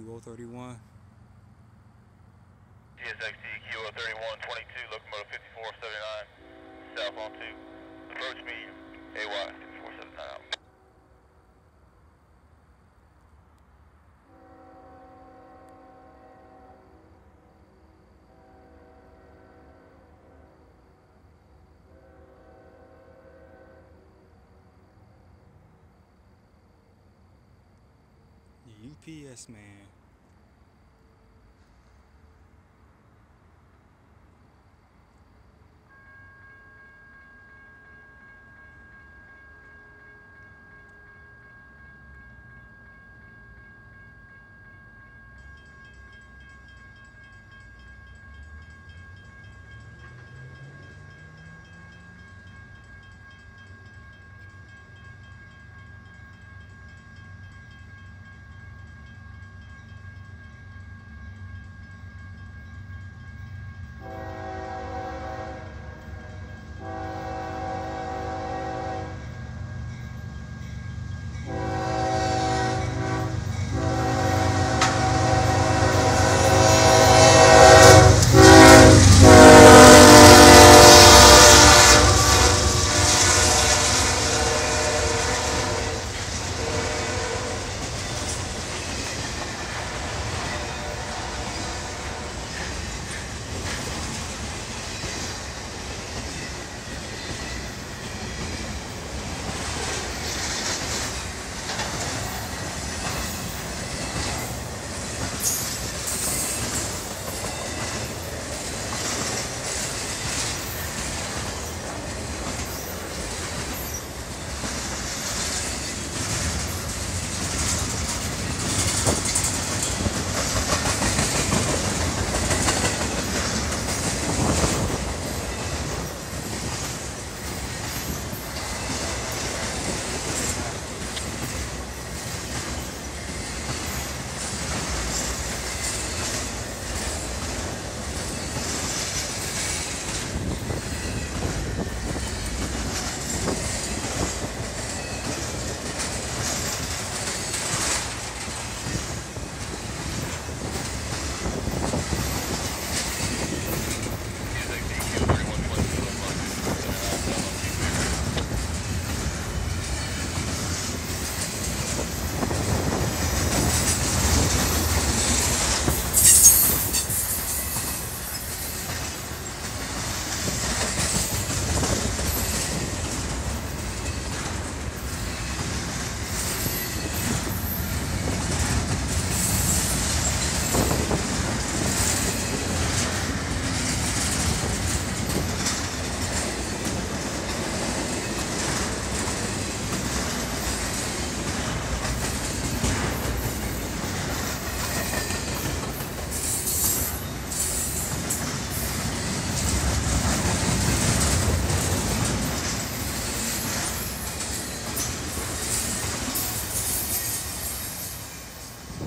QO31. GSXT QO31 UPS man